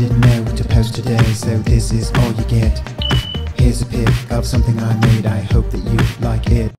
didn't know what to post today, so this is all you get. Here's a pic of something I made, I hope